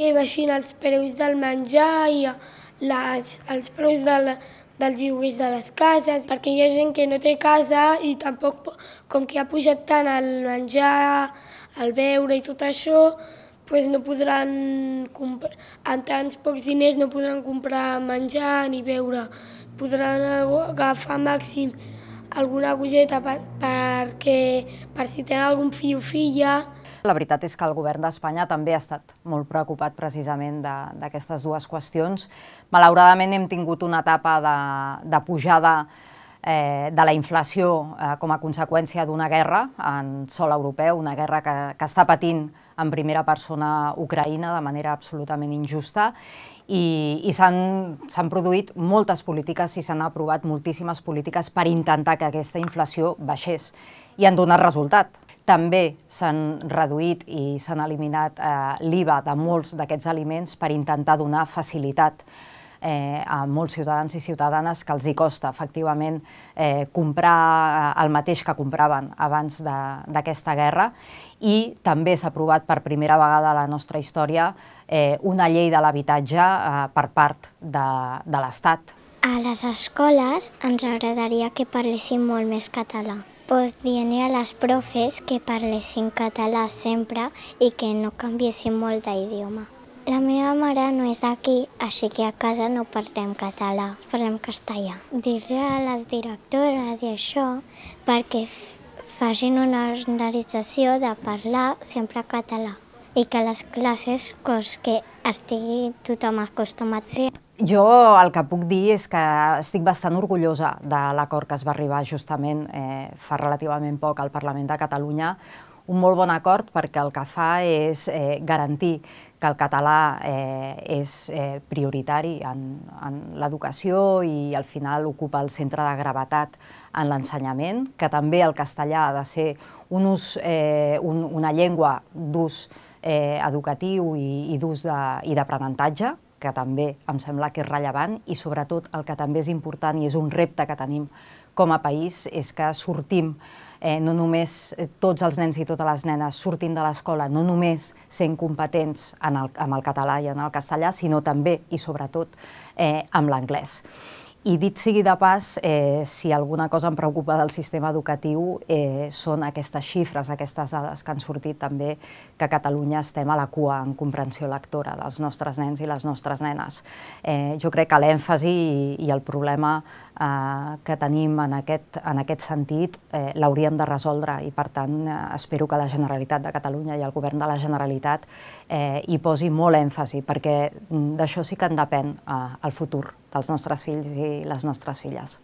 Que baixin els preus del menjar i les, els preus del, dels lloguers de les cases, perquè hi ha gent que no té casa i tampoc, com que ha pujat tant el menjar, el beure i tot això, pues no podran comprar, amb tants pocs diners no podran comprar menjar ni beure. Podran agafar màxim alguna coseta per, perquè, per si tenen algun fill o filla. La veritat és que el govern d'Espanya també ha estat molt preocupat precisament d'aquestes dues qüestions. Malauradament hem tingut una etapa de, de pujada eh, de la inflació eh, com a conseqüència d'una guerra en sol europeu, una guerra que, que està patint en primera persona Ucraïna de manera absolutament injusta i, i s'han produït moltes polítiques i s'han aprovat moltíssimes polítiques per intentar que aquesta inflació baixés i han donat resultat. També s'han reduït i s'han eliminat eh, l'IVA de molts d'aquests aliments per intentar donar facilitat eh, a molts ciutadans i ciutadanes que els hi costa efectivament eh, comprar eh, el mateix que compraven abans d'aquesta guerra i també s'ha aprovat per primera vegada a la nostra història eh, una llei de l'habitatge eh, per part de, de l'Estat. A les escoles ens agradaria que parlessin molt més català. Pues dient a les profes que parlessin català sempre i que no canviessin molt d'idioma. La meva mare no és d'aquí, així que a casa no parlem català, parlem castellà. Dir-li a les directores i això perquè facin una organització de parlar sempre català i que les classes pues, que estigui tothom acostumat a ser. Jo el que puc dir és que estic bastant orgullosa de l'acord que es va arribar justament eh, fa relativament poc al Parlament de Catalunya, un molt bon acord perquè el que fa és eh, garantir que el català eh, és eh, prioritari en, en l'educació i al final ocupa el centre de gravetat en l'ensenyament, que també el castellà ha de ser un ús, eh, un, una llengua d'ús educatiu i, i d'ús i d'aprenentatge, que també em sembla que és rellevant, i sobretot el que també és important i és un repte que tenim com a país és que sortim eh, no només eh, tots els nens i totes les nenes surtin de l'escola, no només sent competents en el, amb el català i en el castellà, sinó també i sobretot eh, amb l'anglès. I dit sigui de pas, eh, si alguna cosa em preocupa del sistema educatiu eh, són aquestes xifres, aquestes dades que han sortit també que a Catalunya estem a la cua en comprensió lectora dels nostres nens i les nostres nenes. Eh, jo crec que l'èmfasi i, i el problema eh, que tenim en aquest, en aquest sentit eh, l'hauríem de resoldre i per tant eh, espero que la Generalitat de Catalunya i el Govern de la Generalitat eh, hi posi molt èmfasi perquè d'això sí que en depèn eh, el futur dels nostres fills i les nostres filles.